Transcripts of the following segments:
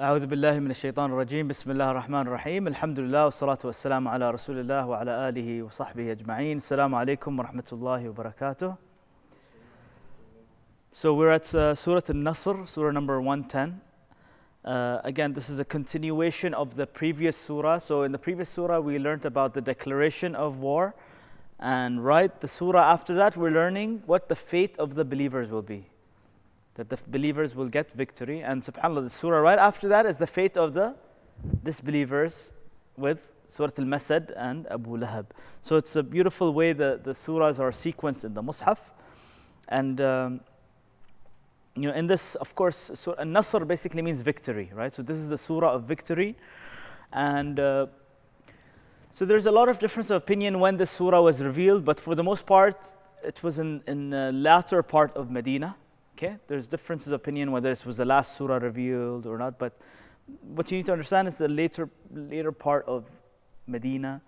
أعوذ بالله من الشيطان الرجيم بسم الله الرحمن الرحيم الحمد لله والصلاة والسلام على رسول الله وعلى آله وصحبه أجمعين السلام عليكم ورحمة الله وبركاته So we're at uh, Surah Al-Nasr, Surah number 110. Uh, again, this is a continuation of the previous surah. So in the previous surah, we learned about the declaration of war. And right, the surah after that, we're learning what the fate of the believers will be. That the believers will get victory. And subhanAllah, the surah right after that is the fate of the disbelievers with Surah Al-Masad and Abu Lahab. So it's a beautiful way the, the surahs are sequenced in the Mus'haf. And um, you know, in this, of course, Surah An-Nasr basically means victory, right? So this is the surah of victory. And uh, so there's a lot of difference of opinion when the surah was revealed, but for the most part, it was in, in the latter part of Medina. Okay, there's differences of opinion whether this was the last surah revealed or not, but what you need to understand is the later later part of Medina,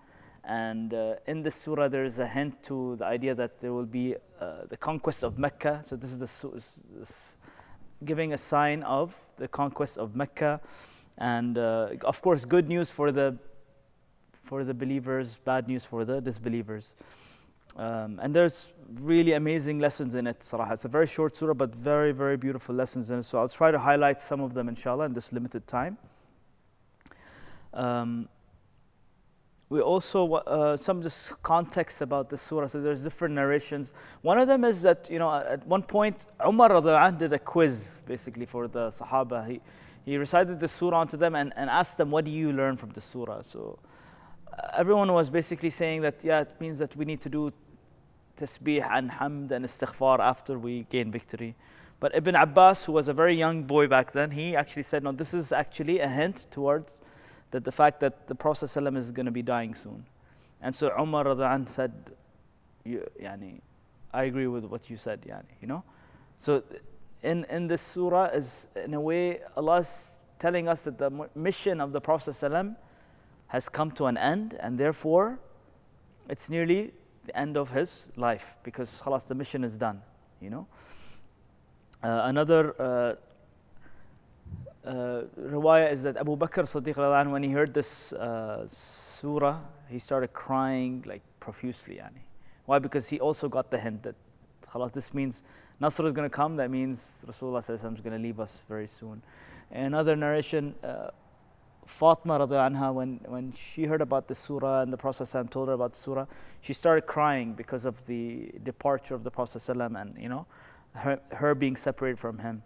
and uh, in this surah there is a hint to the idea that there will be uh, the conquest of Mecca. So this is the this giving a sign of the conquest of Mecca, and uh, of course good news for the for the believers, bad news for the disbelievers. Um, and there's really amazing lessons in it, Sarah. It's a very short surah, but very, very beautiful lessons in it. So I'll try to highlight some of them, inshallah, in this limited time. Um, we also uh, some just context about the surah. So there's different narrations. One of them is that you know at one point Umar did a quiz basically for the Sahaba. He he recited the surah onto them and, and asked them, "What do you learn from the surah?" So uh, everyone was basically saying that yeah, it means that we need to do tasbih and hamd and istighfar after we gain victory. But Ibn Abbas, who was a very young boy back then, he actually said, no, this is actually a hint towards that the fact that the Prophet ﷺ is going to be dying soon. And so Umar said, yani, I agree with what you said, yani, you know. So in, in this surah is in a way Allah is telling us that the mission of the Prophet ﷺ has come to an end and therefore it's nearly the end of his life because khalas, the mission is done, you know. Uh, another uh, uh, riwayah is that Abu Bakr Siddiq when he heard this uh, surah, he started crying like profusely. Yani. Why? Because he also got the hint that khalas, this means Nasr is going to come, that means Rasulullah is going to leave us very soon. Another narration, uh, Fatma anha, when, when she heard about the surah and the Prophet told her about the surah, she started crying because of the departure of the Prophet and you know, her, her being separated from him.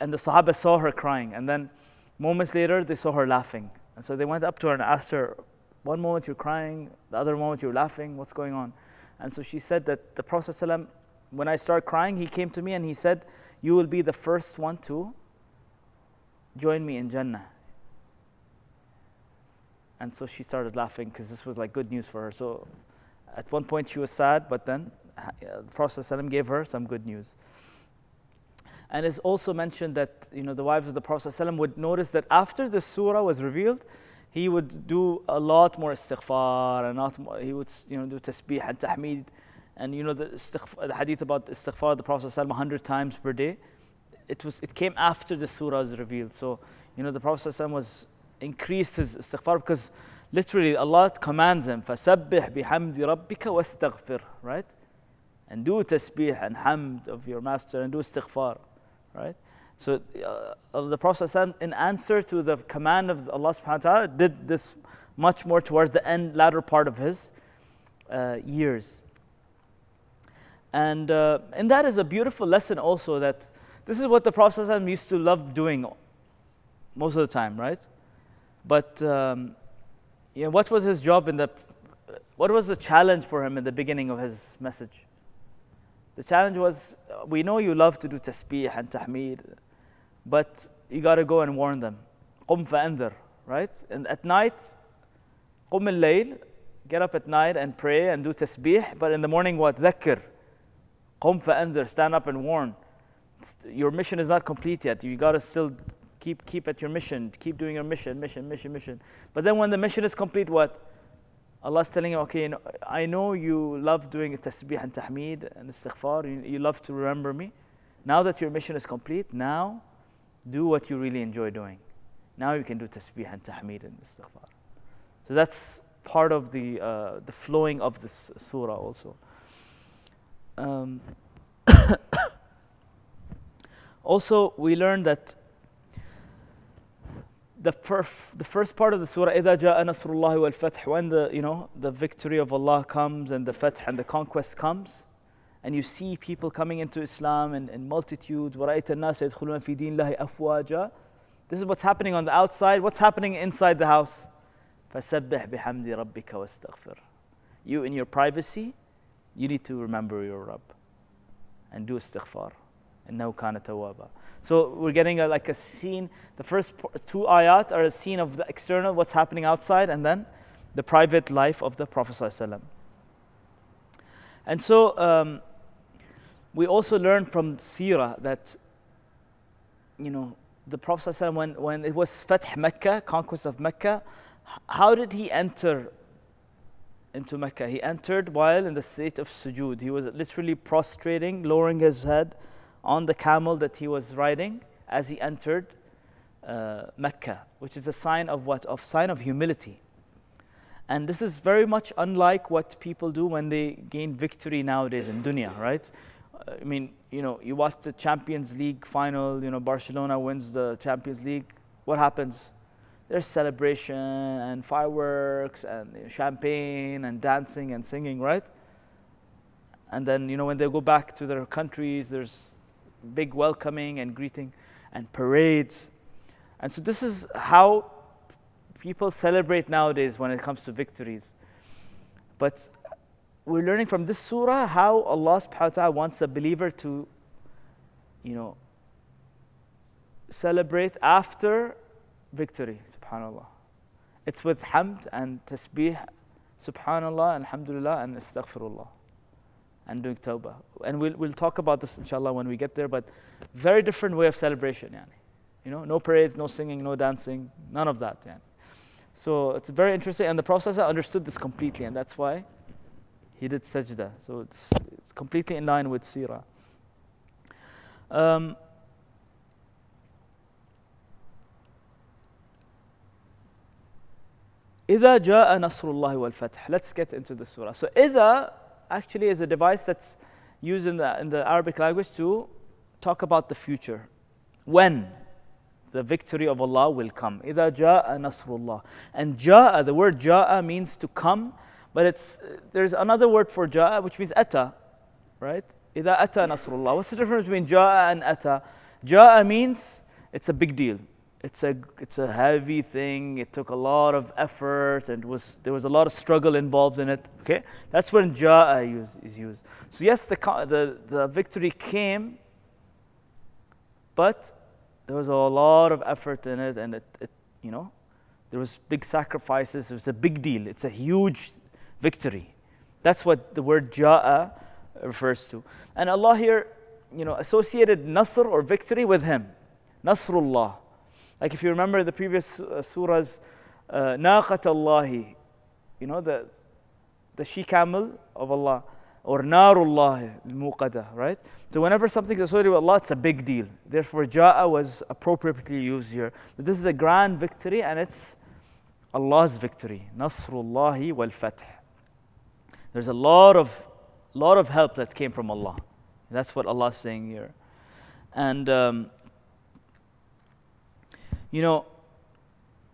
And the Sahaba saw her crying, and then moments later they saw her laughing. And so they went up to her and asked her, One moment you're crying, the other moment you're laughing, what's going on? And so she said that the Prophet, when I started crying, he came to me and he said, You will be the first one to join me in Jannah. And so she started laughing because this was like good news for her. So at one point she was sad, but then the Prophet ﷺ gave her some good news. And it's also mentioned that you know the wives of the Prophet ﷺ would notice that after the surah was revealed, he would do a lot more istighfar and not more, he would you know do tasbih and tahmid. And you know the, the hadith about istighfar, the Prophet ﷺ 100 times per day. It was it came after the surah was revealed. So you know the Prophet ﷺ was increased his istighfar because literally Allah commands him فَسَبِّحْ بِحَمْدِ رَبِّكَ وَاسْتَغْفِرْ right and do tasbih and hamd of your master and do istighfar right so uh, the Prophet in answer to the command of Allah subhanahu wa ta'ala did this much more towards the end latter part of his uh, years and uh, and that is a beautiful lesson also that this is what the Prophet used to love doing most of the time right but um, you know, what was his job in the, what was the challenge for him in the beginning of his message? The challenge was, we know you love to do tasbih and tahmid, but you got to go and warn them. قم فأنذر, right? And at night, قم الليل, get up at night and pray and do tasbih, but in the morning what? ذكر. قم فأنذر, stand up and warn. Your mission is not complete yet. You got to still keep keep at your mission, keep doing your mission, mission, mission, mission. But then when the mission is complete, what? Allah's telling you, okay, I know you love doing tasbih and tahmid and istighfar, you, you love to remember me. Now that your mission is complete, now Do what you really enjoy doing. Now you can do tasbih and tahmid and istighfar. So that's part of the, uh, the flowing of this surah also. Um, also, we learned that the, first, the first part of the surah, إِذَا جَاءَ نَصْرُ اللَّهِ وَالْفَتْحِ When the, you know, the victory of Allah comes and the fath and the conquest comes, and you see people coming into Islam in, in multitudes, وَرَأَيْتَ النَّاسَ يَدْخُلُونَ فِي دِينِ اللَّهِ أَفْوَاجًا This is what's happening on the outside. What's happening inside the house? فَسَبِّحْ بِحَمْدِ رَبِّكَ وَاسْتَغْفِرْ You in your privacy, you need to remember your Rabb and do istighfar. إنه كان توابا. so we're getting a, like a scene. The first two ayat are a scene of the external, what's happening outside, and then the private life of the Prophet ﷺ. And so um, we also learn from Sirah that, you know, the Prophet ﷺ, when, when it was Fath Mecca, conquest of Mecca, how did he enter into Mecca? He entered while in the state of sujood. He was literally prostrating, lowering his head on the camel that he was riding as he entered uh, Mecca, which is a sign of what? Of sign of humility. And this is very much unlike what people do when they gain victory nowadays in dunya, right? I mean, you know, you watch the Champions League final, you know, Barcelona wins the Champions League. What happens? There's celebration and fireworks and champagne and dancing and singing, right? And then, you know, when they go back to their countries, there's big welcoming and greeting and parades. And so this is how people celebrate nowadays when it comes to victories. But we're learning from this surah how Allah subhanahu wa ta'ala wants a believer to, you know, celebrate after victory, subhanAllah. It's with hamd and tasbih, subhanAllah, alhamdulillah, and astaghfirullah and doing tawbah. And we'll, we'll talk about this inshallah when we get there, but very different way of celebration. Yani. You know, no parades, no singing, no dancing, none of that. Yani. So it's very interesting, and the Prophet understood this completely, and that's why he did sajda. So it's, it's completely in line with seerah. Um, إذا جاء نصر الله والفتح. Let's get into the surah. So إذا actually is a device that's used in the, in the Arabic language to talk about the future. When the victory of Allah will come. إِذَا جَاءَ نَصْرُ اللَّهِ And جَاء, the word جَاء means to come, but it's, there's another word for جَاء which means أَتَى, right? إِذَا أَتَى نَصْرُ اللَّهِ What's the difference between جَاء and أَتَى? جَاء means it's a big deal it's a it's a heavy thing. It took a lot of effort and was there was a lot of struggle involved in it. Okay, that's when jaa is used. So yes, the the the victory came, but there was a lot of effort in it, and it, it you know there was big sacrifices. It was a big deal. It's a huge victory. That's what the word jaa refers to. And Allah here, you know, associated nasr or victory with Him, Nasrullah. Like if you remember the previous uh, surahs, uh, Naqat Allahi, you know, the, the she camel of Allah, or Narullah al-Muqada, right? So whenever something is associated with Allah, it's a big deal. Therefore, Ja'a was appropriately used here. This is a grand victory and it's Allah's victory. Nasrullahi wal Fath. There's a lot of, lot of help that came from Allah. That's what Allah is saying here. And um, you know,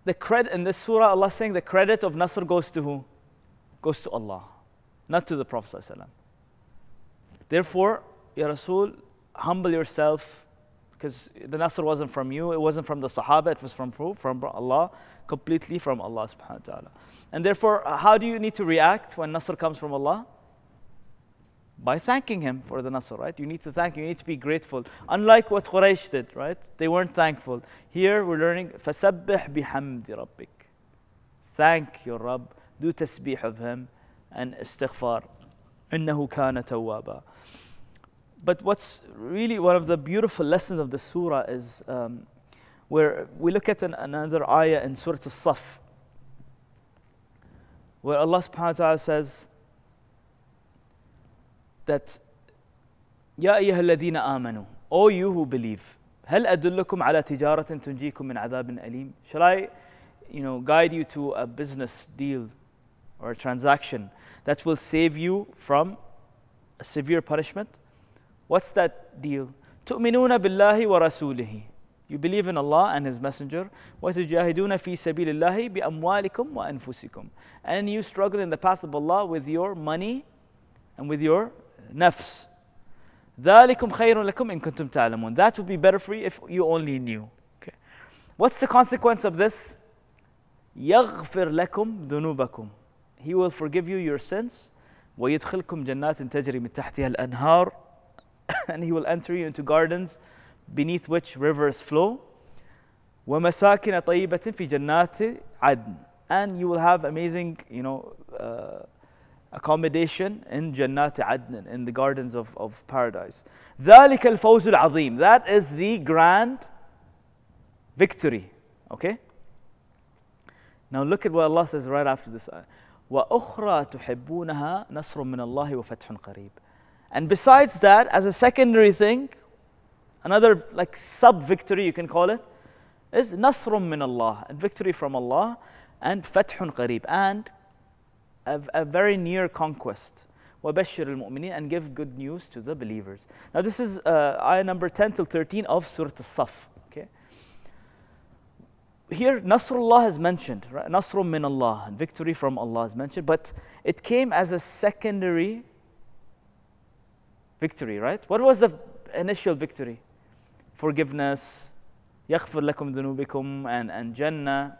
the credit in this surah, Allah saying the credit of Nasr goes to who? Goes to Allah, not to the Prophet. Therefore, Ya Rasul, humble yourself because the Nasr wasn't from you, it wasn't from the Sahaba, it was from? From Allah, completely from Allah subhanahu wa ta'ala. And therefore, uh, how do you need to react when Nasr comes from Allah? by thanking him for the Nasr, right? You need to thank, you need to be grateful. Unlike what Quraysh did, right? They weren't thankful. Here we're learning, فَسَبِّحْ بِحَمْدِ رَبِّكَ Thank your Rabb, do tasbih of him and istighfar. إِنَّهُ كَانَ تَوَّابًا But what's really one of the beautiful lessons of the surah is um, where we look at an, another ayah in Surah Al-Saf, where Allah subhanahu wa ta'ala says, that Ya ayyuhalladhina amanu, O you who believe, هل أدلكم على تجارة تنجيكم من عذاب أليم Shall I you know, guide you to a business deal or a transaction that will save you from a severe punishment? What's that deal? تؤمنون بالله ورسوله You believe in Allah and His Messenger. وتجاهدون في سبيل الله بأموالكم وأنفسكم And you struggle in the path of Allah with your money and with your nafs. ذلكم خير لكم إن كنتم تعلمون. That would be better for you if you only knew. Okay. What's the consequence of this? يغفر لكم ذنوبكم. He will forgive you your sins. ويدخلكم جنات تجري من تحتها الأنهار. and He will enter you into gardens beneath which rivers flow. ومساكن طيبة في جنات عدن. And you will have amazing, you know, uh, accommodation in Jannat Adn, in the gardens of, of paradise. ذلك الفوز العظيم. That is the grand victory. Okay? Now look at what Allah says right after this. وأخرى تحبونها نصر من الله وفتح قريب. And besides that, as a secondary thing, another like sub victory you can call it, is nasrum min Allah, and victory from Allah, and fathun qarib, and a, a very near conquest. وَبَشِّرِ الْمُؤْمِنِينَ and give good news to the believers. Now this is uh, ayah number 10 till 13 of Surah As-Saf. Okay. Here Nasrullah is mentioned, right? Nasrum min Allah, victory from Allah is mentioned, but it came as a secondary victory, right? What was the initial victory? Forgiveness, يغفر لكم ذنوبكم and, and Jannah.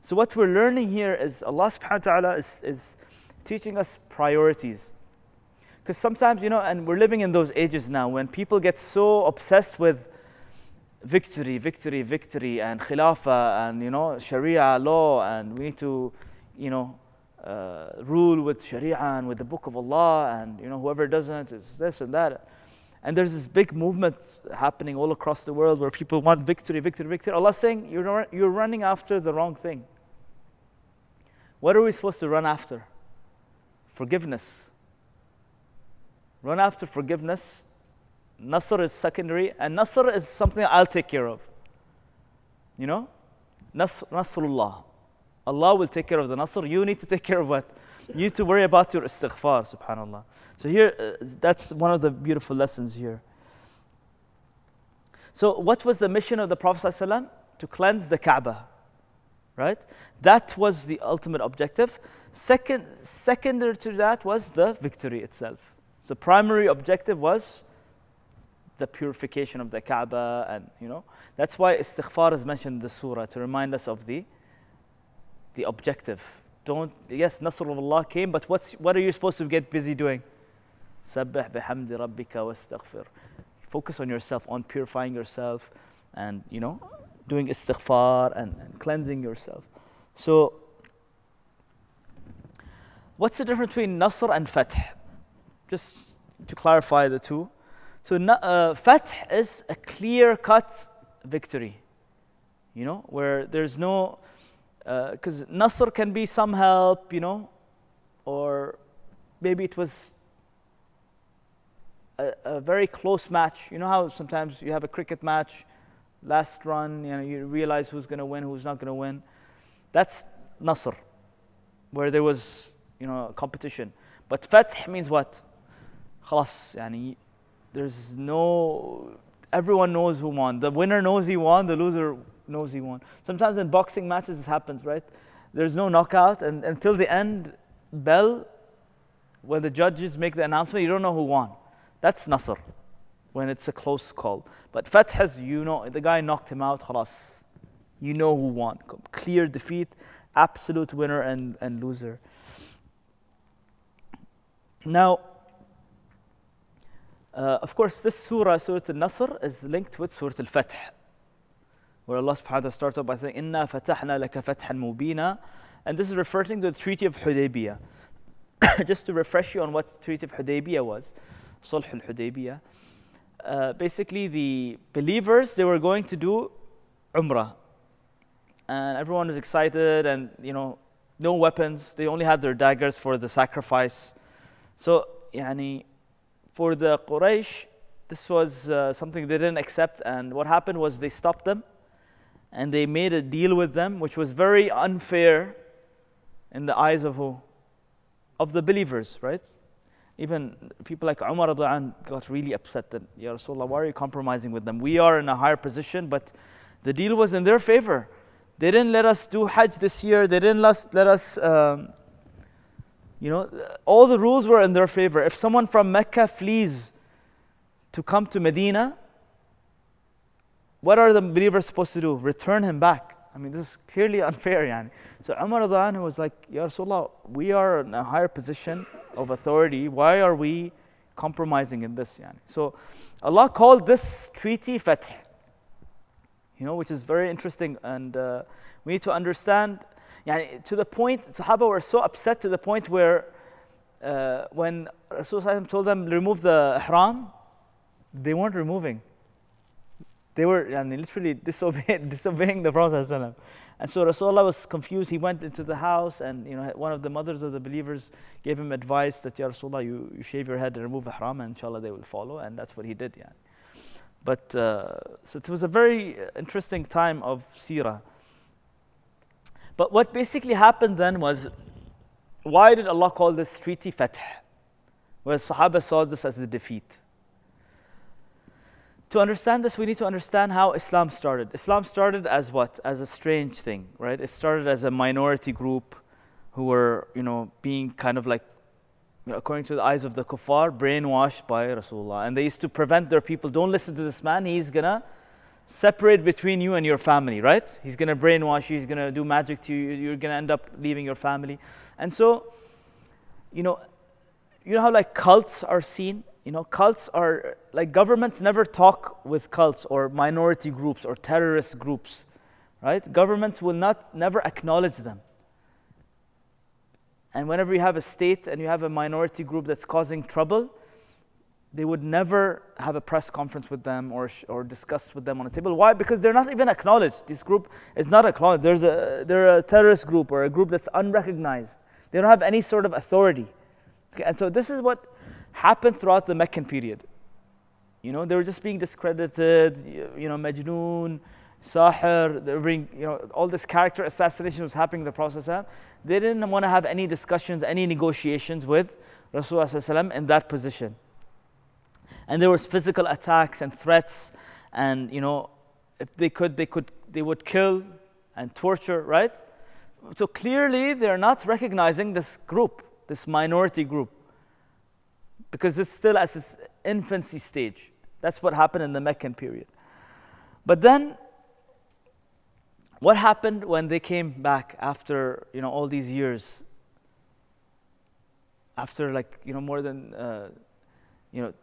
So what we're learning here is Allah subhanahu wa ta'ala is, is teaching us priorities. Because sometimes, you know, and we're living in those ages now when people get so obsessed with victory, victory, victory, and khilafah, and, you know, sharia law, and we need to, you know, uh, rule with sharia and with the book of Allah, and, you know, whoever doesn't is this and that. And there's this big movement happening all across the world where people want victory, victory, victory. Allah's saying you're, you're running after the wrong thing. What are we supposed to run after? Forgiveness. Run after forgiveness. Nasr is secondary, and Nasr is something I'll take care of. You know? Nasr, Nasrullah. Allah will take care of the Nasr. You need to take care of what? You need to worry about your istighfar, subhanAllah. So here, uh, that's one of the beautiful lessons here. So what was the mission of the Prophet ﷺ? To cleanse the Kaaba, right? That was the ultimate objective. Second, secondary to that was the victory itself. The primary objective was the purification of the Kaaba, and you know that's why istighfar is mentioned in the surah to remind us of the the objective. Don't yes, Nasrullah came, but what's what are you supposed to get busy doing? Sabbih bihamdi rabbika wastaghfir. Focus on yourself, on purifying yourself, and you know doing istighfar and, and cleansing yourself. So what's the difference between Nasr and Fath? Just to clarify the two. So, uh, Fath is a clear cut victory, you know, where there's no, because uh, Nasr can be some help, you know, or maybe it was a, a, very close match. You know how sometimes you have a cricket match, last run, you know, you realize who's going to win, who's not going to win. That's Nasr, where there was, you know, a competition. But Fath means what? خلاص يعني there's no everyone knows who won. The winner knows he won, the loser knows he won. Sometimes in boxing matches this happens, right? There's no knockout and until the end bell when the judges make the announcement, you don't know who won. That's Nasr when it's a close call. But Fath has, you know, the guy knocked him out, khalas. You know who won. Clear defeat, absolute winner and, and loser. Now, uh, of course, this surah, Surah Al-Nasr, is linked with Surah Al-Fath, where Allah subhanahu wa ta'ala starts off by saying, Inna fatahna laka mubina. And this is referring to the Treaty of Hudaybiyah. Just to refresh you on what the Treaty of Hudaybiyah was. Sulh al-Hudaybiyah. Uh, basically, the believers, they were going to do Umrah. And everyone was excited and, you know, no weapons. They only had their daggers for the sacrifice. So, yani, for the Quraysh, this was uh, something they didn't accept. And what happened was they stopped them and they made a deal with them, which was very unfair in the eyes of who? Of the believers, right? Even people like Umar got really upset that, Ya Rasulullah, why are you compromising with them? We are in a higher position, but the deal was in their favor. They didn't let us do Hajj this year. They didn't let us, um, you know, all the rules were in their favor. If someone from Mecca flees to come to Medina, what are the believers supposed to do? Return him back. I mean, this is clearly unfair. Yani. So Umar was like, Ya Rasulullah, we are in a higher position of authority. Why are we compromising in this? Yani? So Allah called this treaty Fath, you know, which is very interesting. And uh, we need to understand, yani, to the point, Sahaba were so upset to the point where uh, when Rasulullah told them remove the ihram, they weren't removing they were I mean, literally disobeying, disobeying the Prophet. And so Rasulullah was confused. He went into the house, and you know, one of the mothers of the believers gave him advice that, Ya Rasulullah, you, you shave your head and remove ihram, and inshallah they will follow. And that's what he did. Yeah. But uh, so it was a very interesting time of seerah. But what basically happened then was, why did Allah call this treaty Fath? Well, Sahaba saw this as a defeat. To understand this, we need to understand how Islam started. Islam started as what? As a strange thing, right? It started as a minority group who were, you know, being kind of like, you know, according to the eyes of the kuffar, brainwashed by Rasulullah. And they used to prevent their people, don't listen to this man, he's gonna separate between you and your family, right? He's gonna brainwash you, he's gonna do magic to you, you're gonna end up leaving your family. And so, you know, you know how like cults are seen? you know, cults are like governments never talk with cults or minority groups or terrorist groups, right? Governments will not never acknowledge them. And whenever you have a state and you have a minority group that's causing trouble, they would never have a press conference with them or, or discuss with them on a table. Why? Because they're not even acknowledged. This group is not acknowledged. There's a, they're a terrorist group or a group that's unrecognized. They don't have any sort of authority. Okay, and so this is what happened throughout the Meccan period. You know, they were just being discredited, you know, Majnoon, Sahir, being, you know, all this character assassination was happening in the Prophet. They didn't want to have any discussions, any negotiations with Rasulullah in that position. And there was physical attacks and threats, and you know, if they could, they could, they would kill and torture, right? So clearly, they're not recognizing this group, this minority group because it's still at its infancy stage. That's what happened in the Meccan period. But then, what happened when they came back after you know all these years? After like you know more than uh, you know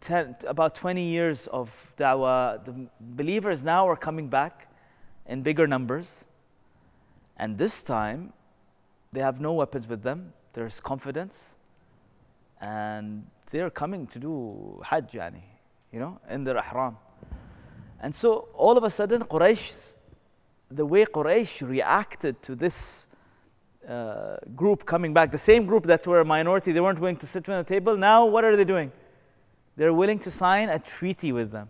10, about 20 years of da'wah, the believers now are coming back in bigger numbers, and this time they have no weapons with them. There's confidence and they're coming to do Hajj, yani, you know, in their ihram. And so all of a sudden, Quraysh, the way Quraysh reacted to this uh, group coming back, the same group that were a minority, they weren't willing to sit at the table. Now, what are they doing? They're willing to sign a treaty with them.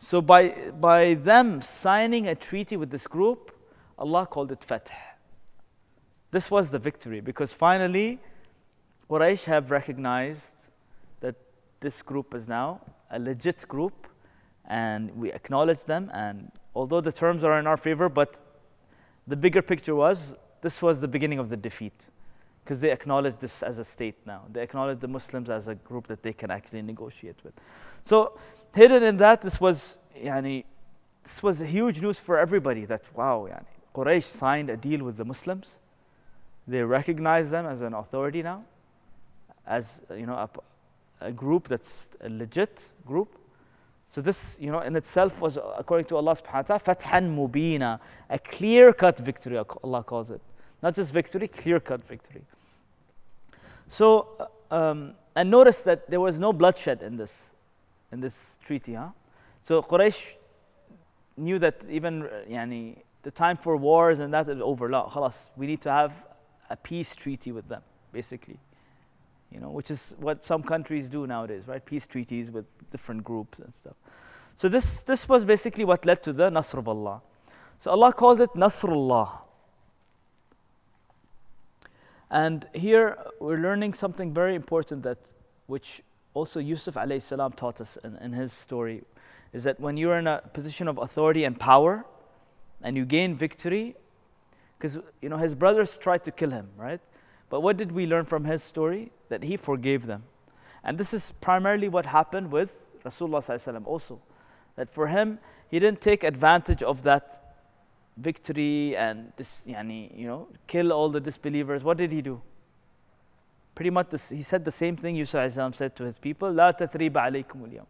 So by, by them signing a treaty with this group, Allah called it Fath. This was the victory because finally Quraysh have recognized that this group is now a legit group and we acknowledge them. And although the terms are in our favor, but the bigger picture was this was the beginning of the defeat because they acknowledge this as a state now. They acknowledge the Muslims as a group that they can actually negotiate with. So, hidden in that, this was, yani, this was huge news for everybody that, wow, yani, Quraysh signed a deal with the Muslims. They recognize them as an authority now as you know a, a group that's a legit group. So this, you know, in itself was, according to Allah subhanahu wa ta'ala, fathan mubina, a clear-cut victory, Allah calls it. Not just victory, clear-cut victory. So, uh, um, and notice that there was no bloodshed in this, in this treaty, huh? So Quraysh knew that even, yani, the time for wars and that is over. La, we need to have a peace treaty with them, basically you know, which is what some countries do nowadays, right? Peace treaties with different groups and stuff. So this, this was basically what led to the Nasr of Allah. So Allah called it Nasrullah. And here we're learning something very important that which also Yusuf alayhi salam taught us in, in his story is that when you're in a position of authority and power and you gain victory, because you know his brothers tried to kill him, right? But what did we learn from his story? That he forgave them. And this is primarily what happened with Rasulullah also. That for him, he didn't take advantage of that victory and this, yani, you know, kill all the disbelievers. What did he do? Pretty much this, he said the same thing Yusuf said to his people, La tathriba alaykum al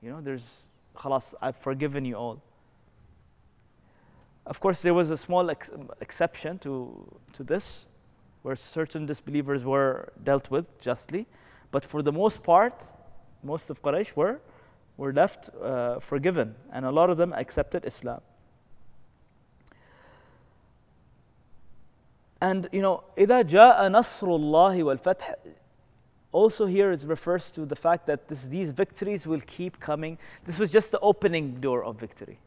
You know, there's, khalas, I've forgiven you all. Of course, there was a small ex exception to, to this, where certain disbelievers were dealt with justly. But for the most part, most of Quraysh were, were left uh, forgiven, and a lot of them accepted Islam. And you know, إذا جاء نصر الله والفتح also here it refers to the fact that this, these victories will keep coming. This was just the opening door of victory.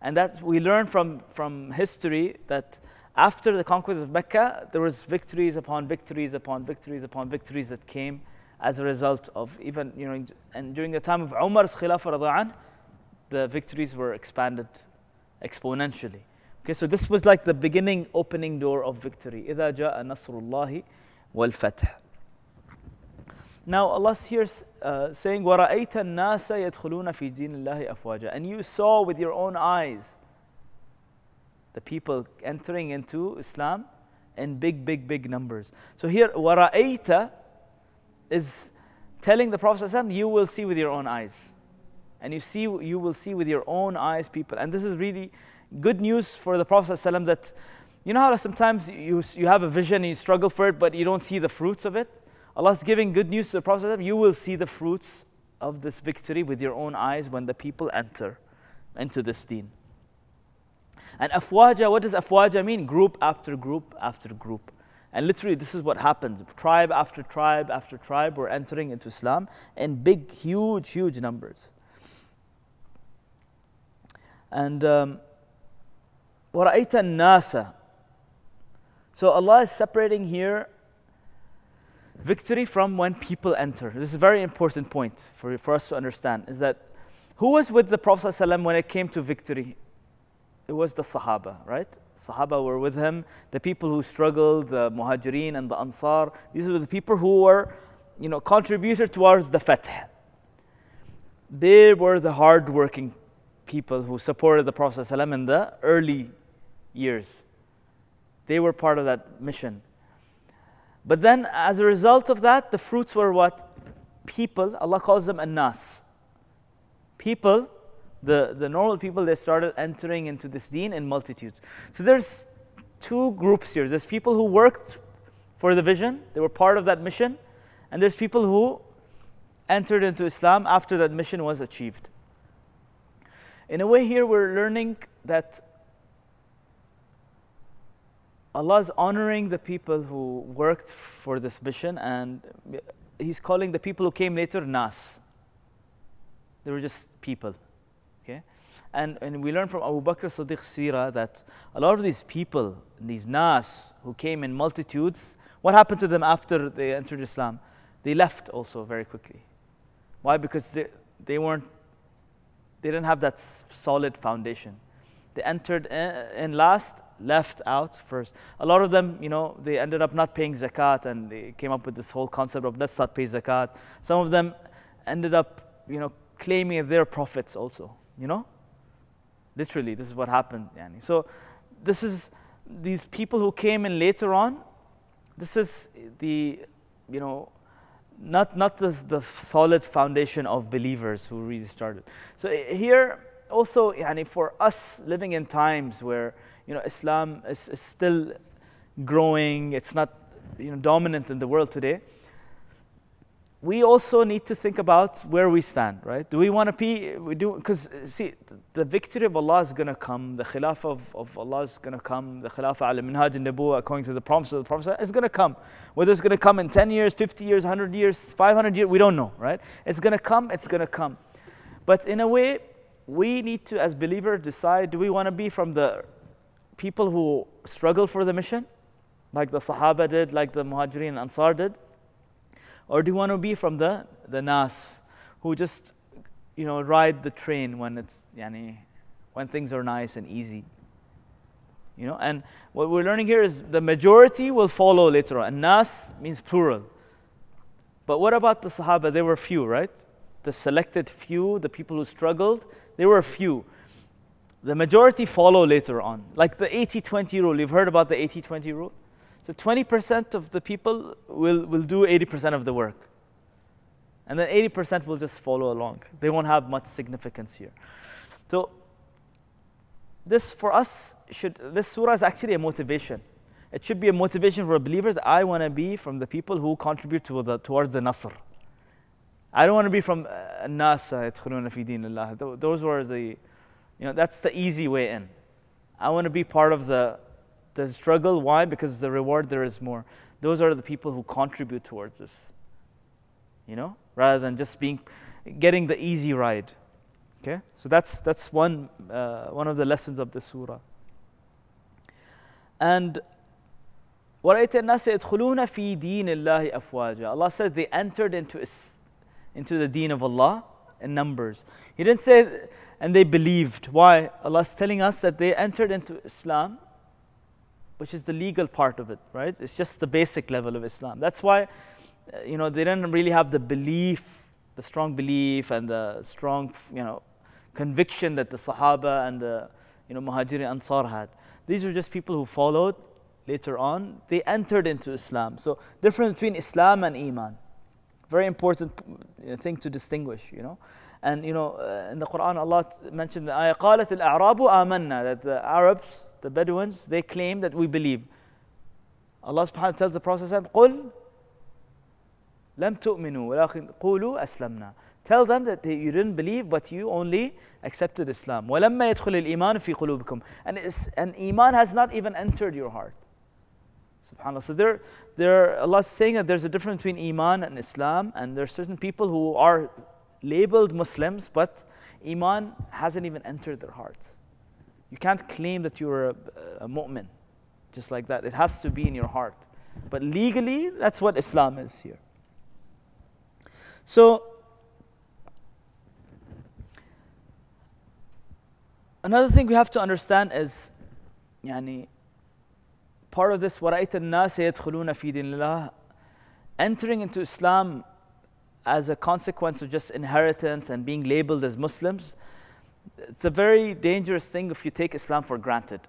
And that we learn from, from history that after the conquest of Mecca, there was victories upon victories upon victories upon victories that came as a result of even, you know, and during the time of Umar's Khilafah, the victories were expanded exponentially. Okay, so this was like the beginning, opening door of victory. إِذَا جَاءَ نَصْرُ اللَّهِ وَالْفَتْحِ Now Allah here uh, saying, وَرَأَيْتَ النَّاسَ يَدْخُلُونَ فِي دِينِ اللَّهِ أَفْوَاجًا And you saw with your own eyes the people entering into Islam in big, big, big numbers. So here, وَرَأَيْتَ is telling the Prophet you will see with your own eyes. And you see, you will see with your own eyes people. And this is really good news for the Prophet ﷺ that you know how sometimes you, you have a vision and you struggle for it, but you don't see the fruits of it? Allah is giving good news to the Prophet. You will see the fruits of this victory with your own eyes when the people enter into this deen. And afwaja, what does afwaja mean? Group after group after group. And literally, this is what happens. Tribe after tribe after tribe were entering into Islam in big, huge, huge numbers. And um, وَرَأَيْتَ النَّاسَ So Allah is separating here victory from when people enter. This is a very important point for, for us to understand, is that who was with the Prophet ﷺ when it came to victory? It was the Sahaba, right? Sahaba were with him, the people who struggled, the Muhajirin and the Ansar. These were the people who were, you know, contributed towards the Fath. They were the hard-working people who supported the Prophet ﷺ in the early years. They were part of that mission. But then, as a result of that, the fruits were what? People, Allah calls them annas. People, the, the normal people, they started entering into this deen in multitudes. So there's two groups here. There's people who worked for the vision, they were part of that mission, and there's people who entered into Islam after that mission was achieved. In a way, here we're learning that Allah is honoring the people who worked for this mission, and He's calling the people who came later Nas. They were just people. Okay? And, and we learn from Abu Bakr Siddiq Sira that a lot of these people, these Nas, who came in multitudes, what happened to them after they entered Islam? They left also very quickly. Why? Because they, they weren't, they didn't have that solid foundation. They entered eh, in last, left out first. A lot of them, you know, they ended up not paying zakat and they came up with this whole concept of let's not pay zakat. Some of them ended up, you know, claiming their prophets also, you know? Literally, this is what happened. Yani. So this is these people who came in later on, this is the, you know, not, not the, the solid foundation of believers who really started. So here, also, yani, for us living in times where you know, Islam is, is still growing, it's not you know, dominant in the world today. we also need to think about where we stand, right? Do we want to be, we do, because see, the victory of Allah is going to come, the khilafah of, of Allah is going to come, the khilafah al minhaj and nabuwa according to the promise of the Prophet is going to come. Whether it's going to come in 10 years, 50 years, 100 years, 500 years, we don't know, right? It's going to come, it's going to come. But in a way, we need to, as believers, decide do we want to be from the people who struggle for the mission, like the Sahaba did, like the Muhajirin and Ansar did? Or do you want to be from the, the Nas who just, you know, ride the train when it's, yani, when things are nice and easy? You know, and what we're learning here is the majority will follow later on. And Nas means plural. But what about the Sahaba? They were few, right? The selected few, the people who struggled, they were few. The majority follow later on. Like the 80 20 rule. You've heard about the 80 20 rule? So 20% of the people will, will do 80% of the work. And then 80% will just follow along. They won't have much significance here. So this for us should this surah is actually a motivation. It should be a motivation for a believer that I want to be from the people who contribute to the, towards the Nasr. I don't want to be from uh, Nas Those were the, you know, that's the easy way in. I want to be part of the the struggle. Why? Because the reward there is more. Those are the people who contribute towards this. You know, rather than just being getting the easy ride. Okay, so that's that's one uh, one of the lessons of the surah. And وَرَأَيْتَ النَّاسَ يَدْخُلُونَ فِي دِينِ اللَّهِ أَفْوَاجًا Allah said they entered into, into the deen of Allah in numbers. He didn't say, and they believed. Why? Allah is telling us that they entered into Islam which is the legal part of it, right? It's just the basic level of Islam. That's why, uh, you know, they didn't really have the belief, the strong belief and the strong, you know, conviction that the Sahaba and the, you know, Muhajirin Ansar had. These were just people who followed later on. They entered into Islam. So, difference between Islam and Iman. Very important thing to distinguish, you know. And, you know, uh, in the Quran, Allah mentioned the ayah, قالت الأعراب آمنا, that the Arabs, the Bedouins, they claim that we believe. Allah subhanahu wa ta'ala tells the Prophet قُلْ لَمْ تُؤْمِنُوا وَلَكِنْ قُولُوا أَسْلَمْنَا Tell them that you didn't believe, but you only accepted Islam. وَلَمَّا يَدْخُلِ الْإِيمَانُ فِي قُلُوبِكُمْ and, and Iman has not even entered your heart. SubhanAllah. So there, there, Allah is saying that there's a difference between Iman and Islam, and there are certain people who are labeled Muslims, but Iman hasn't even entered their hearts. You can't claim that you're a, a mu'min just like that. It has to be in your heart. But legally, that's what Islam is here. So, another thing we have to understand is يعني, part of this وَرَأَيْتَ النَّاسَ يَدْخُلُونَ فِي دِينِ اللَّهِ Entering into Islam as a consequence of just inheritance and being labeled as Muslims it's a very dangerous thing if you take Islam for granted,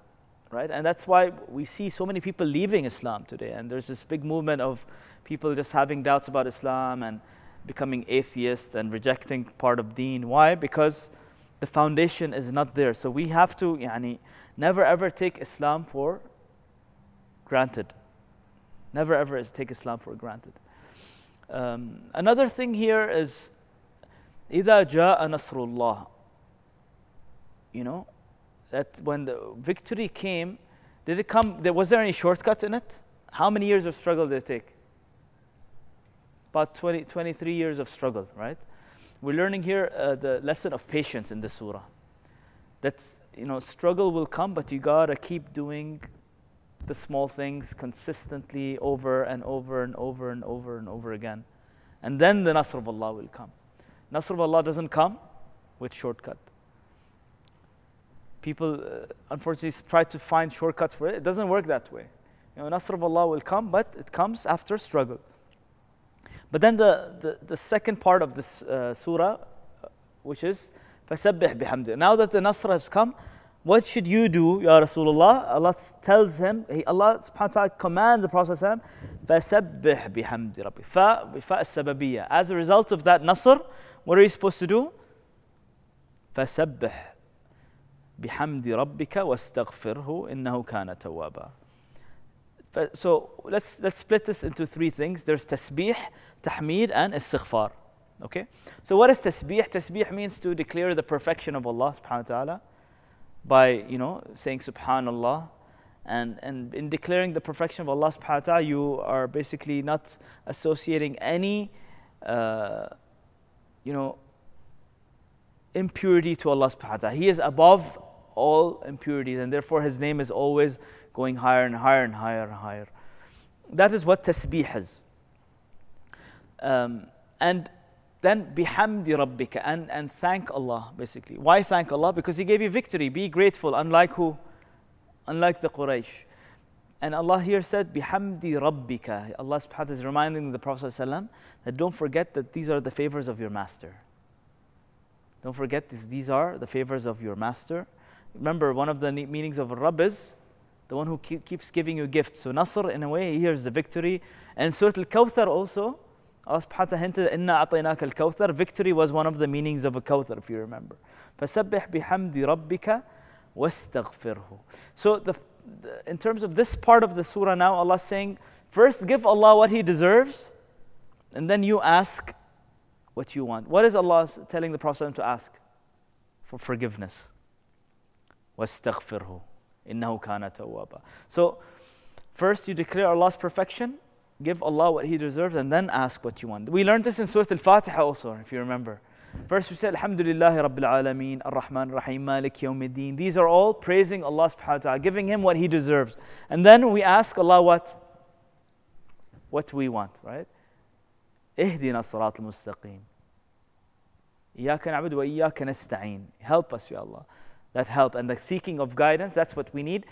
right? And that's why we see so many people leaving Islam today. And there's this big movement of people just having doubts about Islam and becoming atheists and rejecting part of deen. Why? Because the foundation is not there. So we have to yani, never ever take Islam for granted. Never ever take Islam for granted. Um, another thing here is إذا جاء نصر الله you know, that when the victory came, did it come, there, was there any shortcut in it? How many years of struggle did it take? About 20, 23 years of struggle, right? We're learning here uh, the lesson of patience in this surah. That, you know, struggle will come, but you gotta keep doing the small things consistently over and over and over and over and over again. And then the Nasr of Allah will come. Nasr of Allah doesn't come with shortcut people uh, unfortunately try to find shortcuts for it. It doesn't work that way. You know, Nasr of Allah will come, but it comes after struggle. But then the, the, the second part of this uh, surah, uh, which is فَسَبِّحْ بِحَمْدِ Now that the Nasr has come, what should you do, Ya Rasulullah? Allah tells him, he, Allah subhanahu wa ta'ala commands the Prophet فَسَبِّحْ بِحَمْدِ رَبِّ fa السَّبَبِيَّة As a result of that Nasr, what are you supposed to do? فَسَبِّحْ بحمد ربك واستغفره إنه كان توابا So let's, let's split this into three things. There's tasbih, tahmid, and istighfar. Okay? So what is tasbih? Tasbih means to declare the perfection of Allah subhanahu wa ta'ala by, you know, saying subhanallah. And, and in declaring the perfection of Allah subhanahu wa ta'ala, you are basically not associating any, uh, you know, impurity to Allah subhanahu wa ta'ala. He is above all impurities, and therefore His name is always going higher and higher and higher and higher. That is what tasbih is. Um, and then bihamdi rabbika and, and thank Allah basically. Why thank Allah? Because He gave you victory. Be grateful, unlike who? Unlike the Quraysh. And Allah here said, bihamdi rabbika. Allah subhanahu wa ta'ala is reminding the Prophet ﷺ that don't forget that these are the favors of your master. Don't forget this, these are the favors of your master. Remember, one of the meanings of Rabb is the one who keep, keeps giving you gifts. So Nasr, in a way, here's the victory. And Surah Al-Kawthar also, Allah subhanahu wa ta'ala hinted, Inna a'tainaka al-kawthar. Victory was one of the meanings of a kawthar, if you remember. فَسَبِّحْ بِحَمْدِ رَبِّكَ وَاسْتَغْفِرْهُ So the, the, in terms of this part of the surah now, Allah is saying, first give Allah what He deserves, and then you ask what you want. What is Allah telling the Prophet to ask? For forgiveness. وَاسْتَغْفِرْهُ إِنَّهُ كَانَ تَوَّابًا So, first you declare Allah's perfection, give Allah what He deserves, and then ask what you want. We learned this in Surah Al-Fatiha also, if you remember. First we said, Alhamdulillah Rabbil Alameen, Ar-Rahman Rahim, Malik Yawmiddin. These are all praising Allah subhanahu wa ta'ala, giving Him what He deserves. And then we ask Allah what? What we want, right? اهدنا الصراط المستقيم إياك نعبد وإياك نستعين Help us, Ya Allah. That help and the seeking of guidance, that's what we need.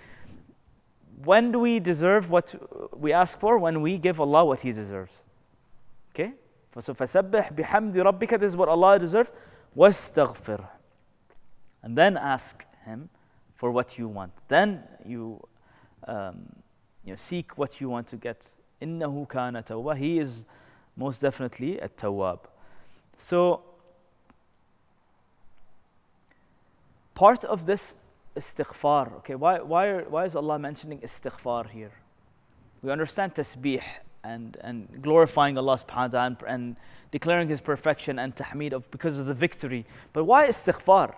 When do we deserve what we ask for? When we give Allah what He deserves. Okay? So فسبح بحمد ربك, this is what Allah deserves. واستغفر. And then ask Him for what you want. Then you, um, you know, seek what you want to get. إنه كان توابا. He is most definitely a tawab. So, part of this istighfar, okay, why, why, why is Allah mentioning istighfar here? We understand tasbih and, and glorifying Allah subhanahu wa ta'ala and, and declaring His perfection and tahmid of, because of the victory. But why istighfar?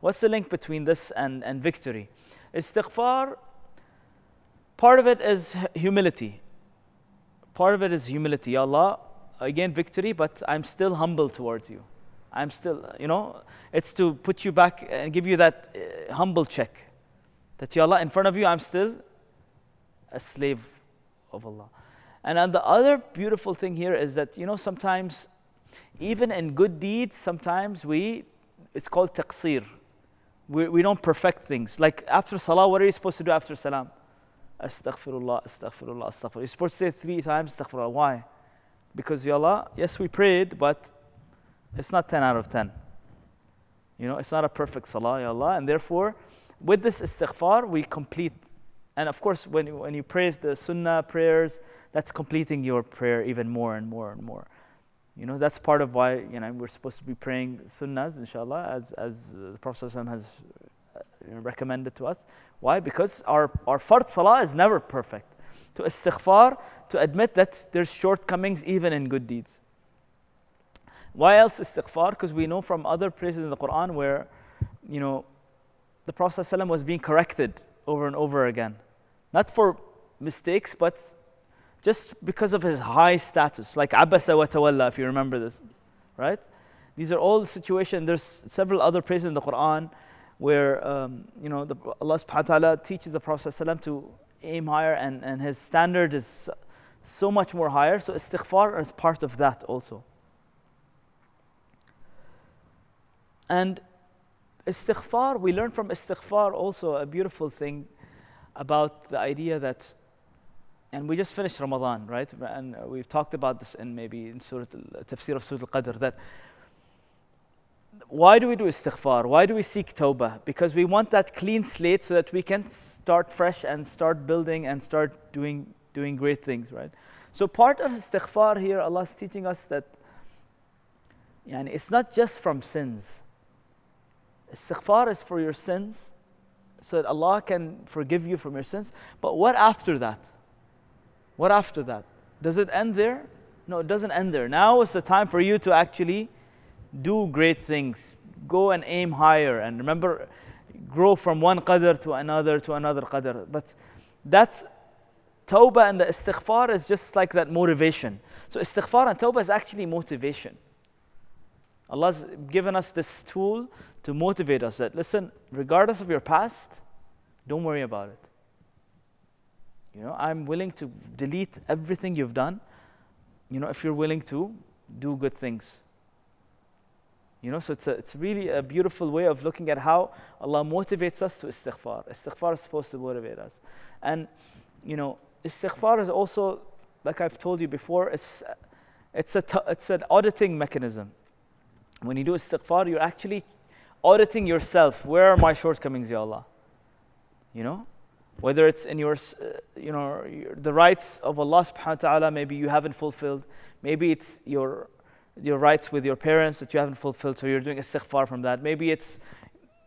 What's the link between this and, and victory? Istighfar, part of it is humility. Part of it is humility. Ya Allah, again victory, but I'm still humble towards you. I'm still, you know, it's to put you back and give you that uh, humble check. That, Ya Allah, in front of you, I'm still a slave of Allah. And then the other beautiful thing here is that, you know, sometimes, even in good deeds, sometimes we, it's called taqsir. We, we don't perfect things. Like after salah, what are you supposed to do after salam? Astaghfirullah, astaghfirullah, astaghfirullah. You're supposed to say three times astaghfirullah. Why? Because, Ya Allah, yes, we prayed, but it's not 10 out of 10. You know, it's not a perfect salah, Ya Allah. And therefore, with this istighfar, we complete. And of course, when, you- when you praise the sunnah prayers, that's completing your prayer even more and more and more. You know, that's part of why, you know, we're supposed to be praying sunnahs, inshallah, as, as the Prophet has uh, recommended to us. Why? Because our, our fard salah is never perfect. To istighfar, to admit that there's shortcomings even in good deeds. Why else istighfar? Because we know from other places in the Quran where, you know, the Prophet ﷺ was being corrected over and over again. Not for mistakes, but just because of his high status, like Abasa wa Tawalla, if you remember this, right? These are all situations. There's several other places in the Quran where um, you know the, Allah Subhanahu wa Taala teaches the Prophet ﷺ to aim higher, and, and his standard is so much more higher. So istighfar is part of that also. And istighfar, we learn from istighfar also a beautiful thing about the idea that, and we just finished Ramadan, right? And we've talked about this in maybe in Surah Tafsir of Surah Al Qadr that why do we do istighfar? Why do we seek tawbah? Because we want that clean slate so that we can start fresh and start building and start doing, doing great things, right? So part of istighfar here, Allah is teaching us that yani, it's not just from sins. Istighfar is for your sins so that Allah can forgive you from your sins. But what after that? What after that? Does it end there? No, it doesn't end there. Now is the time for you to actually do great things. Go and aim higher. And remember, grow from one qadr to another to another qadr. But that's tawbah and the istighfar is just like that motivation. So istighfar and tawbah is actually motivation. Allah's given us this tool to motivate us that listen, regardless of your past, don't worry about it. You know, I'm willing to delete everything you've done. You know, if you're willing to do good things. You know, so it's, a, it's really a beautiful way of looking at how Allah motivates us to istighfar. Istighfar is supposed to motivate us. And, you know, istighfar is also, like I've told you before, it's, it's, a t- it's an auditing mechanism. When you do istighfar, you're actually auditing yourself. Where are my shortcomings, Ya Allah? You know? Whether it's in your, uh, you know, your, the rights of Allah subhanahu wa ta'ala, maybe you haven't fulfilled. Maybe it's your, your rights with your parents that you haven't fulfilled, so you're doing istighfar from that. Maybe it's,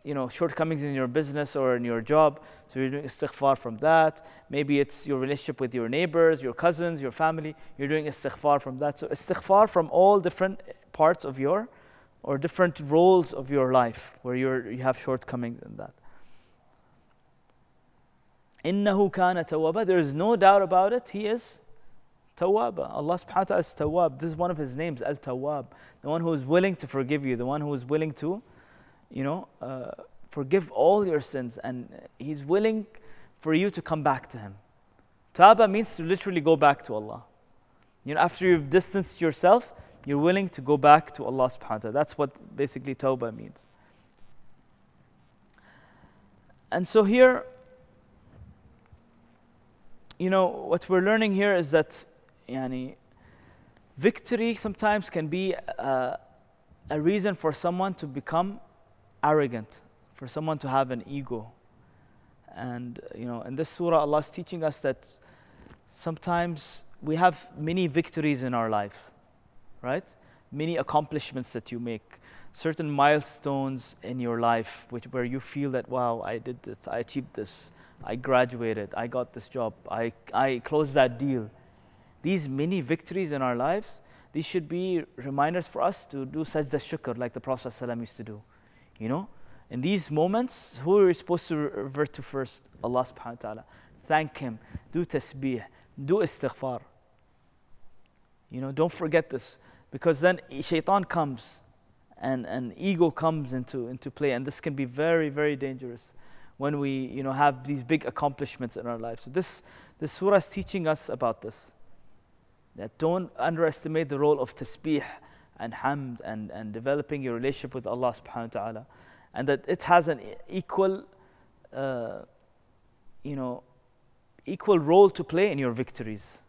you know, shortcomings in your business or in your job, so you're doing istighfar from that. Maybe it's your relationship with your neighbors, your cousins, your family, you're doing istighfar from that. So istighfar from all different parts of your or different roles of your life where you're, you have shortcomings in that. إنه كان توابا. There is no doubt about it. He is Tawwaba. Allah subhanahu wa ta'ala is Tawwab. This is one of his names, Al Tawwab. The one who is willing to forgive you, the one who is willing to, you know, uh, forgive all your sins. And he's willing for you to come back to him. Tawba means to literally go back to Allah. You know, after you've distanced yourself, you're willing to go back to Allah subhanahu wa ta'ala. That's what basically tawbah means. And so here, you know, what we're learning here is that yani, victory sometimes can be a, a reason for someone to become arrogant, for someone to have an ego. And, you know, in this surah, Allah is teaching us that sometimes we have many victories in our life right? Many accomplishments that you make, certain milestones in your life which, where you feel that, wow, I did this, I achieved this, I graduated, I got this job, I, I closed that deal. These many victories in our lives, these should be reminders for us to do sajda shukr like the Prophet ﷺ used to do. You know, in these moments, who are we supposed to revert to first? Allah subhanahu wa ta'ala. Thank Him, do tasbih, do istighfar. You know, don't forget this because then shaitan comes and, and ego comes into, into play. And this can be very very dangerous when we you know have these big accomplishments in our lives so this this surah is teaching us about this. That don't underestimate the role of tasbih and hamd and, and developing your relationship with Allah subhanahu wa ta'ala. And that it has an equal uh, you know equal role to play in your victories.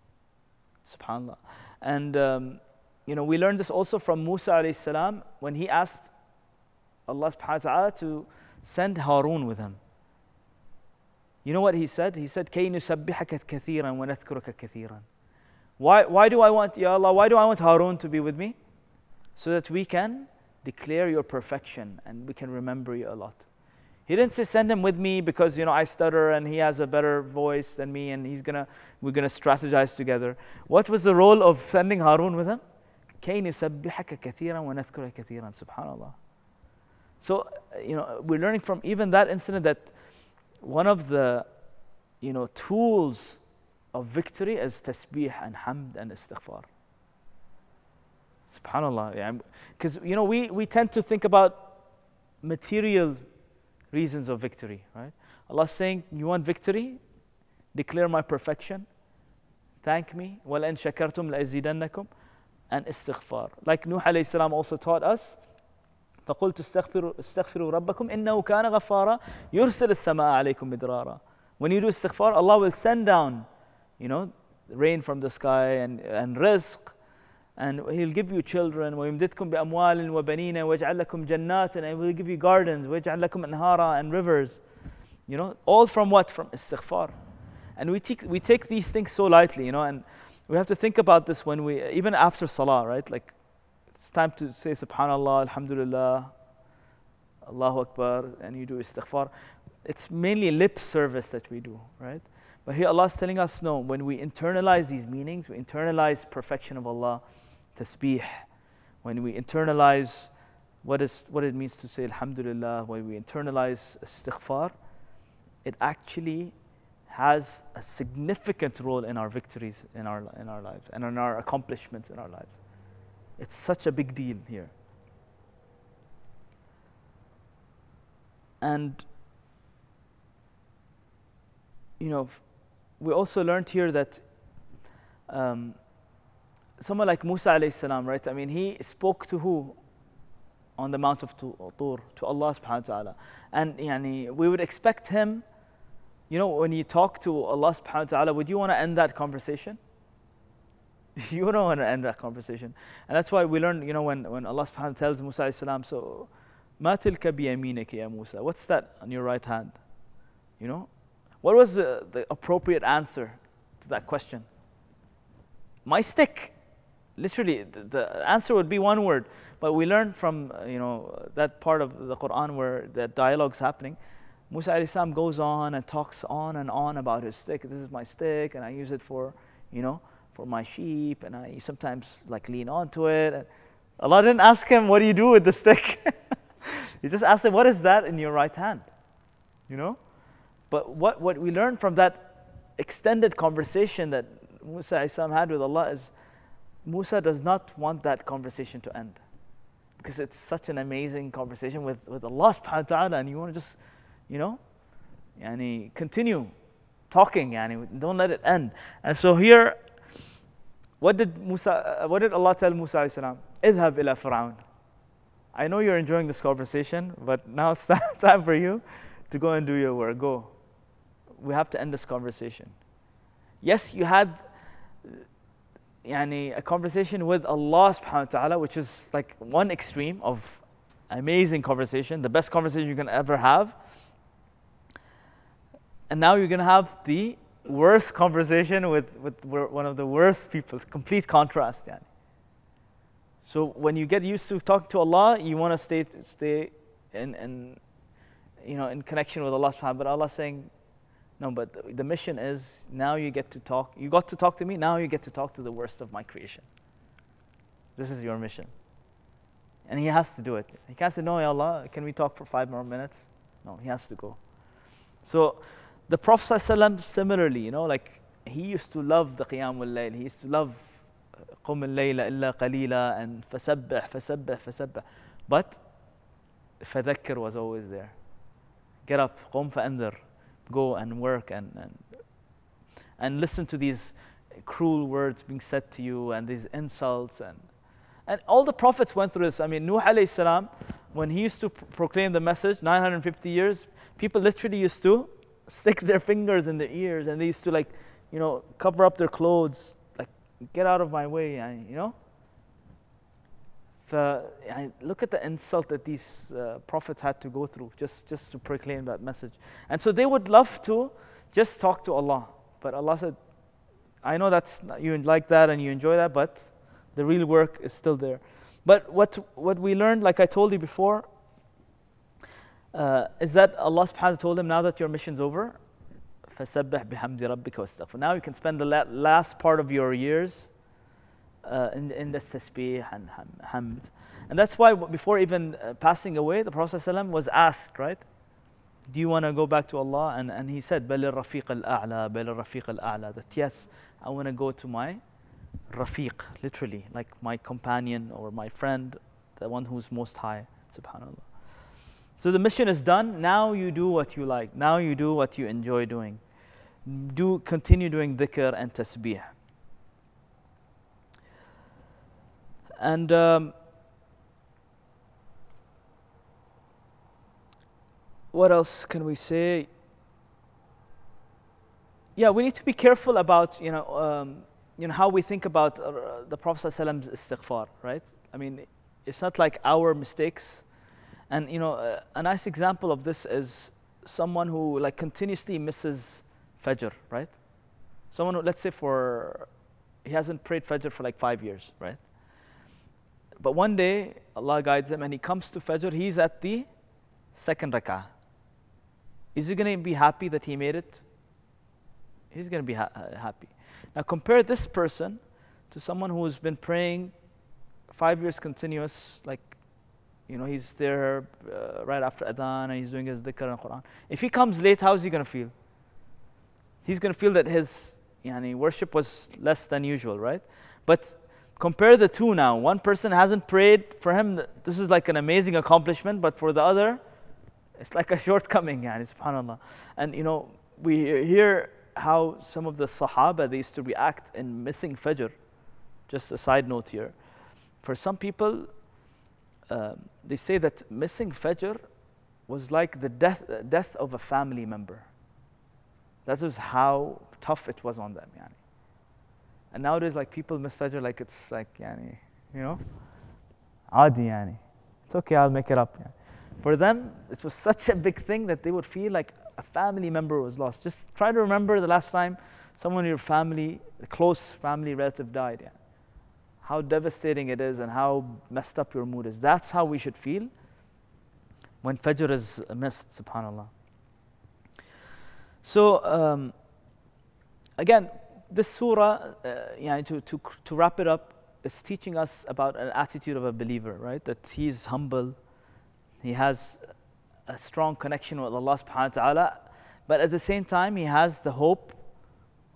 Subhanallah. And um, you know, we learned this also from Musa alayhi salam when he asked Allah subhanahu wa ta'ala to send Harun with him. You know what he said? He said, كَيْ نُسَبِّحَكَ كَثِيرًا وَنَذْكُرَكَ كَثِيرًا why, why do I want, Ya Allah, why do I want Harun to be with me? So that we can declare your perfection and we can remember you a lot. He didn't say send him with me because you know I stutter and he has a better voice than me and he's gonna we're gonna strategize together. What was the role of sending Harun with him? كي نسبحك كثيرا ونذكرك كثيرا سبحان الله so you know we're learning from even that incident that one of the you know tools of victory is tasbih and hamd and istighfar subhanallah because you know we, we tend to think about material reasons of victory right allah saying you want victory declare my perfection thank me وَلَإِن شَكَرْتُمْ لَأَزِيدَنَّكُمْ and istighfar. Like Nuh alayhi salam also taught us, فقلت استغفروا استغفروا ربكم إنه كان غفارا يرسل السماء عليكم مدرارا. When you do istighfar, Allah will send down, you know, rain from the sky and, and rizq, and He'll give you children. ويمددكم بأموال وبنين ويجعل لكم جنات and He will give you gardens ويجعل لكم أنهارا and rivers. You know, all from what? From istighfar. And we take, we take these things so lightly, you know, and we have to think about this when we, even after salah, right? Like, it's time to say subhanallah, alhamdulillah, Allahu Akbar, and you do istighfar. It's mainly lip service that we do, right? But here Allah is telling us no, when we internalize these meanings, we internalize perfection of Allah, tasbih, when we internalize what, is, what it means to say Alhamdulillah, when we internalize istighfar, it actually has a significant role in our victories in our, in our lives and in our accomplishments in our lives. It's such a big deal here. And, you know, we also learned here that um, someone like Musa alayhi right? I mean, he spoke to who on the Mount of Tur? To Allah subhanahu wa ta'ala. And yani, we would expect him you know, when you talk to Allah subhanahu wa ta'ala, would you want to end that conversation? you don't want to end that conversation. And that's why we learn, you know, when, when Allah subhanahu wa ta'ala tells Musa, salam, so, ما تلك biyaminaka يا موسى what's that on your right hand? You know, what was the, the appropriate answer to that question? My stick. Literally, the, the answer would be one word. But we learn from, you know, that part of the Quran where that dialogue's happening Musa salam goes on and talks on and on about his stick. This is my stick, and I use it for, you know, for my sheep, and I sometimes like lean onto it. And Allah didn't ask him, "What do you do with the stick?" he just asked him, "What is that in your right hand?" You know. But what what we learn from that extended conversation that Musa salam had with Allah is, Musa does not want that conversation to end, because it's such an amazing conversation with with Allah Subhanahu wa Taala, and you want to just you know, yani continue talking, yani don't let it end. And so here, what did Musa, uh, what did Allah tell Musa salam? Idhab ila Fir'aun. I know you're enjoying this conversation, but now it's time for you to go and do your work. Go. We have to end this conversation. Yes, you had yani, a conversation with Allah subhanahu wa ta'ala, which is like one extreme of amazing conversation, the best conversation you can ever have. And now you're going to have the worst conversation with, with one of the worst people, complete contrast. Yani. So when you get used to talking to Allah, you want to stay, stay in, in, you know, in connection with Allah subhanahu But Allah saying, no, but the, mission is now you get to talk. You got to talk to me, now you get to talk to the worst of my creation. This is your mission. And he has to do it. He can't say, no, Allah, can we talk for five more minutes? No, he has to go. So the Prophet ﷺ similarly, you know, like he used to love the Qiyamul Layl. He used to love قم الليل إلا قليلا and فسبح فسبح فسبح. But فذكر was always there. Get up, قم فأنذر. Go and work and, and, and listen to these cruel words being said to you and these insults and and all the prophets went through this. I mean, Nuh alayhi salam, when he used to proclaim the message, 950 years, people literally used to stick their fingers in their ears and they used to like, you know, cover up their clothes, like, get out of my way, you know? The look at the insult that these uh, prophets had to go through just, just to proclaim that message. And so they would love to just talk to Allah. But Allah said, I know that's not, you like that and you enjoy that, but the real work is still there. But what, what we learned, like I told you before, uh, is that Allah subhanahu wa ta'ala told him, now that your mission's over, فَسَبِّحْ بِحَمْدِ رَبِّكَ وَاسْتَغْفِرْ Now you can spend the last part of your years uh, in, in this tasbih and hamd. And that's why before even uh, passing away, the Prophet ﷺ was asked, right? Do you want to go back to Allah? And, and he said, بَلِ الرَّفِيقَ الْأَعْلَى بَلِ الرَّفِيقَ الْأَعْلَى That yes, I want to go to my rafiq, literally, like my companion or my friend, the one who's most high, subhanAllah. So the mission is done. Now you do what you like. Now you do what you enjoy doing. Do continue doing dhikr and tasbih. And um, what else can we say? Yeah, we need to be careful about you know um, you know how we think about uh, the Prophet's istighfar, right? I mean, it's not like our mistakes and you know, a nice example of this is someone who like continuously misses Fajr, right? Someone who, let's say for, he hasn't prayed Fajr for like five years, right? But one day, Allah guides him and he comes to Fajr, he's at the second rak'ah. Is he going to be happy that he made it? He's going to be ha- happy. Now compare this person to someone who's been praying five years continuous, like, you know, he's there uh, right after Adhan and he's doing his dhikr and Quran. If he comes late, how's he going to feel? He's going to feel that his yani, worship was less than usual, right? But compare the two now. One person hasn't prayed. For him, this is like an amazing accomplishment, but for the other, it's like a shortcoming, yani, subhanAllah. And you know, we hear how some of the Sahaba they used to react in missing Fajr. Just a side note here. For some people, uh, they say that missing Fajr was like the death, uh, death of a family member. That was how tough it was on them. Yani. And nowadays, like people miss Fajr like it's like, yani, you know, adi yani. It's okay, I'll make it up. Yani. For them, it was such a big thing that they would feel like a family member was lost. Just try to remember the last time someone in your family, a close family relative died. How devastating it is and how messed up your mood is. That's how we should feel when Fajr is missed, subhanAllah. So, um, again, this surah, uh, yeah, to, to, to wrap it up, is teaching us about an attitude of a believer, right? That he is humble, he has a strong connection with Allah subhanahu wa ta'ala, but at the same time, he has the hope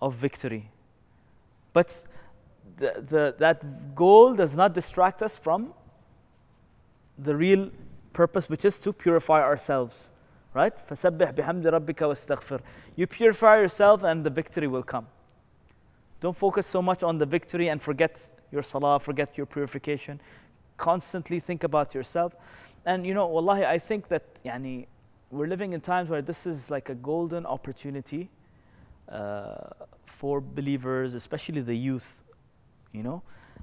of victory. But the, the, that goal does not distract us from the real purpose, which is to purify ourselves. Right? فَسَبِّحْ بِحَمْدِ رَبِّكَ وَاسْتَغْفِرْ You purify yourself and the victory will come. Don't focus so much on the victory and forget your salah, forget your purification. Constantly think about yourself. And you know, wallahi, I think that yani, we're living in times where this is like a golden opportunity uh, for believers, especially the youth, you know,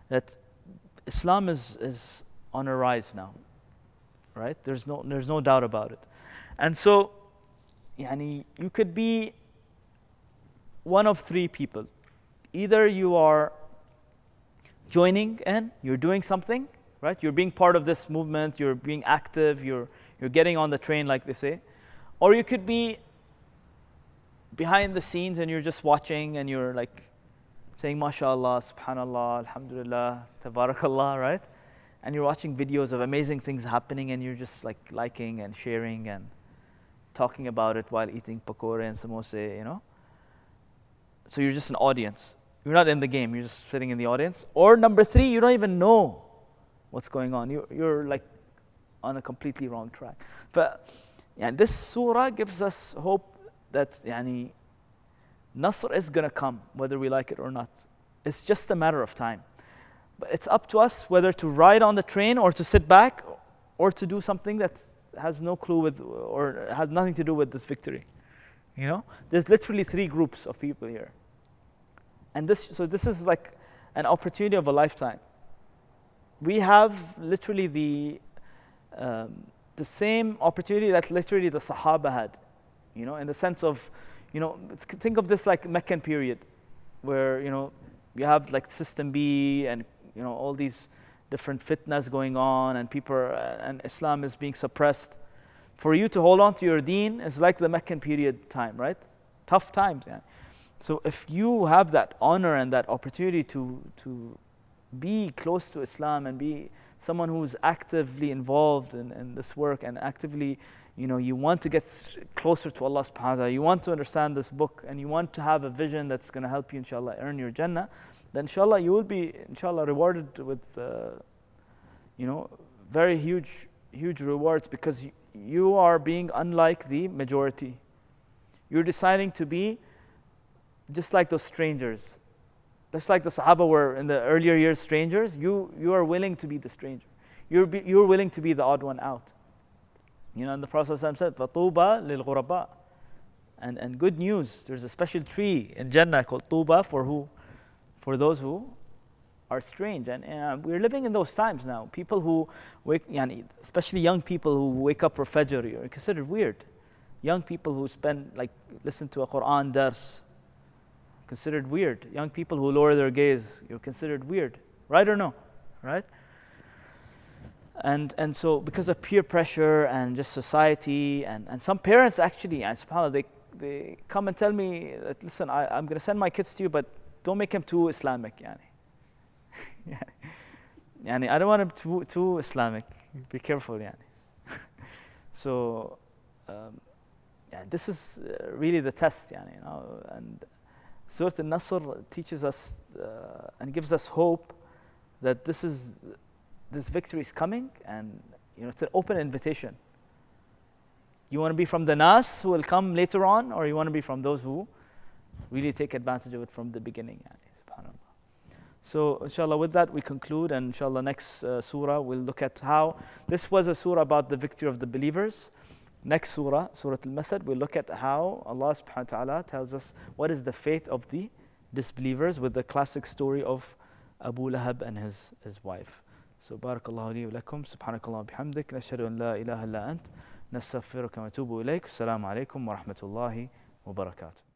that Islam is, is on a rise now, right? There's no, there's no doubt about it. And so, yani, you could be one of three people. Either you are joining in, you're doing something, right? You're being part of this movement, you're being active, you're, you're getting on the train, like they say. Or you could be behind the scenes and you're just watching and you're like saying, MashaAllah, SubhanAllah, Alhamdulillah, Tabarakallah, right? And you're watching videos of amazing things happening and you're just like liking and sharing and talking about it while eating pakora and samosa, you know? So you're just an audience. You're not in the game, you're just sitting in the audience. Or number three, you don't even know what's going on. You're, you're like on a completely wrong track. But yeah, this surah gives us hope that yani, Nasr is going to come, whether we like it or not. It's just a matter of time. But it's up to us whether to ride on the train or to sit back or to do something that has no clue with or has nothing to do with this victory. You know? There's literally three groups of people here. And this so this is like an opportunity of a lifetime we have literally the, um, the same opportunity that literally the Sahaba had, you know, in the sense of, you know, think of this like Meccan period, where, you know, you have like System B and, you know, all these different fitnas going on and people, are, uh, and Islam is being suppressed. For you to hold on to your deen is like the Meccan period time, right? Tough times, yeah. So if you have that honor and that opportunity to, to be close to Islam and be someone who's actively involved in, in this work and actively, you know, you want to get closer to Allah subhanahu wa ta'ala, you want to understand this book and you want to have a vision that's going to help you, inshallah, earn your Jannah, then inshallah you will be, inshallah, rewarded with, uh, you know, very huge, huge rewards because you are being unlike the majority. You're deciding to be just like those strangers just like the Sahaba were in the earlier years strangers, you, you are willing to be the stranger. You're, be, you're willing to be the odd one out. You know, and the Prophet said, Fatuba lil ghuraba. And, and good news, there's a special tree in Jannah called Tuba for who? For those who are strange. And, and uh, we're living in those times now. People who wake, especially young people who wake up for Fajr, are considered weird. Young people who spend, like, listen to a Quran dars, considered weird. Young people who lower their gaze, you're considered weird. Right or no? Right? And, and so because of peer pressure and just society and, and some parents actually, and subhanAllah, they they come and tell me listen I, i'm going to send my kids to you but don't make them too islamic yani. Yani i don't want them too, too islamic. Be careful yani. So um, yeah, this is uh, really the test yani, you know. And surah al-nasr teaches us uh, and gives us hope that this is this victory is coming and you know it's an open invitation. You want to be from the nas who will come later on or you want to be from those who really take advantage of it from the beginning? So inshallah with that we conclude and inshallah next uh, surah we'll look at how this was a surah about the victory of the believers. Next surah surah al-masad we'll look at how allah subhanahu wa ta'ala tells us what is the fate of the disbelievers with the classic story of abu lahab and his, his wife بارك الله لي ولكم سبحانك اللهم وبحمدك نشهد أن لا إله إلا أنت نستغفرك ونتوب إليك السلام عليكم ورحمة الله وبركاته